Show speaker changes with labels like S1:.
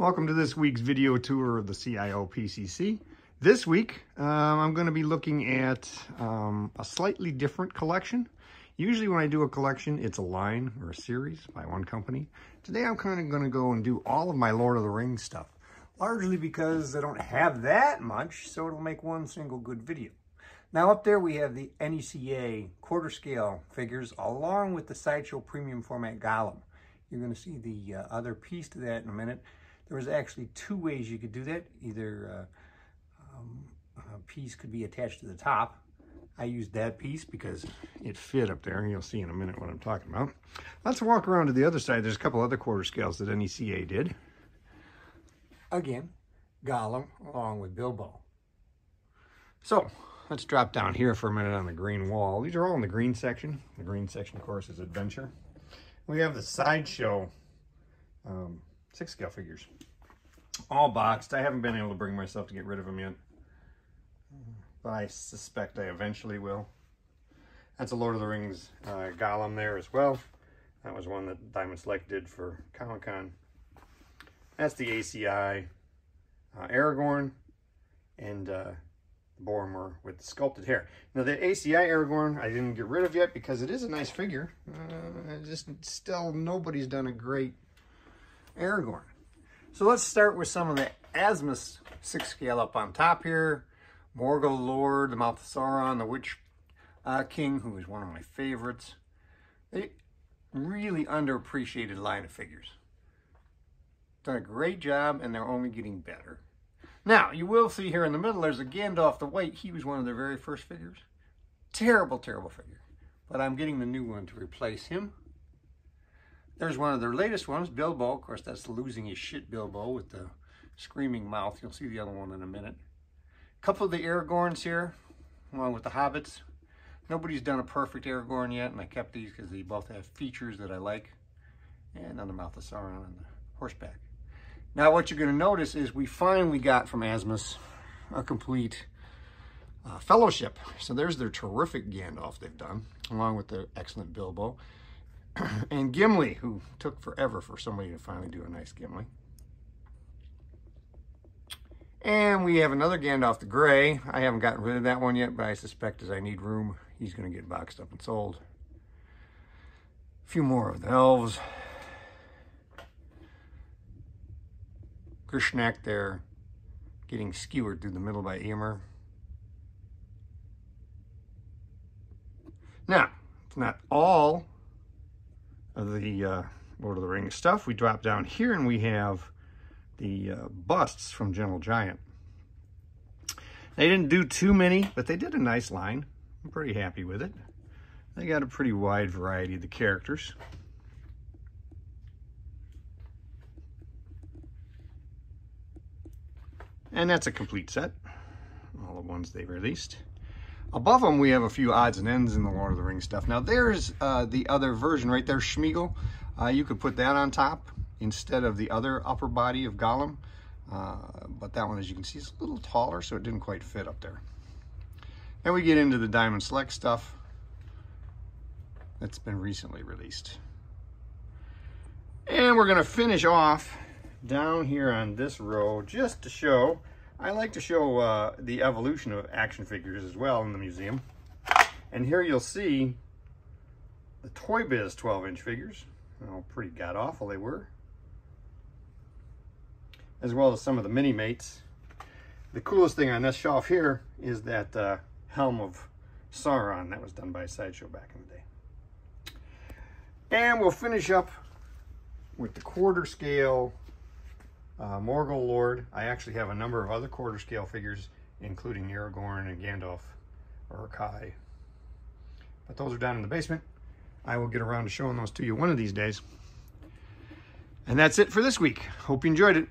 S1: Welcome to this week's video tour of the CIO PCC. This week, um, I'm going to be looking at um, a slightly different collection. Usually when I do a collection, it's a line or a series by one company. Today I'm kind of going to go and do all of my Lord of the Rings stuff, largely because I don't have that much, so it'll make one single good video. Now up there we have the NECA quarter scale figures along with the Sideshow premium format Gollum. You're going to see the uh, other piece to that in a minute. There was actually two ways you could do that. Either uh, um, a piece could be attached to the top. I used that piece because it fit up there. And you'll see in a minute what I'm talking about. Let's walk around to the other side. There's a couple other quarter scales that NECA did. Again, Gollum along with Bilbo. So let's drop down here for a minute on the green wall. These are all in the green section. The green section, of course, is Adventure. We have the Sideshow um, six scale figures. All boxed. I haven't been able to bring myself to get rid of them yet. But I suspect I eventually will. That's a Lord of the Rings uh, Gollum there as well. That was one that Diamond Select did for Comic-Con. That's the ACI uh, Aragorn and uh, Boromir with the sculpted hair. Now the ACI Aragorn I didn't get rid of yet because it is a nice figure. Uh, just still nobody's done a great Aragorn. So let's start with some of the Asmus 6 scale up on top here. Morgul Lord, the Mouth of Sauron, the Witch uh, King, who is one of my favorites. They really underappreciated line of figures. Done a great job, and they're only getting better. Now, you will see here in the middle, there's a Gandalf the White. He was one of their very first figures. Terrible, terrible figure. But I'm getting the new one to replace him. There's one of their latest ones, Bilbo. Of course, that's losing his shit Bilbo with the screaming mouth. You'll see the other one in a minute. A couple of the Aragorns here, along with the Hobbits. Nobody's done a perfect Aragorn yet, and I kept these because they both have features that I like. And on the Mouth of Sauron and the horseback. Now, what you're going to notice is we finally got from Asmus a complete uh, fellowship. So there's their terrific Gandalf they've done, along with the excellent Bilbo. and Gimli, who took forever for somebody to finally do a nice Gimli. And we have another Gandalf the Grey. I haven't gotten rid of that one yet, but I suspect as I need room, he's going to get boxed up and sold. A few more of the elves. Grishnakh there, getting skewered through the middle by Eomer. Now, it's not all the uh, Lord of the Rings stuff. We drop down here and we have the uh, busts from Gentle Giant. They didn't do too many, but they did a nice line. I'm pretty happy with it. They got a pretty wide variety of the characters. And that's a complete set. All the ones they released. Above them, we have a few odds and ends in the Lord of the Rings stuff. Now, there's uh, the other version right there, Smeagol. Uh, you could put that on top instead of the other upper body of Gollum. Uh, but that one, as you can see, is a little taller, so it didn't quite fit up there. Then we get into the Diamond Select stuff that's been recently released. And we're going to finish off down here on this row just to show I like to show uh, the evolution of action figures as well in the museum. And here you'll see the Toy Biz 12-inch figures. Oh, pretty god-awful they were. As well as some of the mini-mates. The coolest thing on this shelf here is that uh, Helm of Sauron. That was done by Sideshow back in the day. And we'll finish up with the quarter scale uh, Morgul Lord. I actually have a number of other quarter scale figures, including Aragorn and Gandalf or Kai. But those are down in the basement. I will get around to showing those to you one of these days. And that's it for this week. Hope you enjoyed it.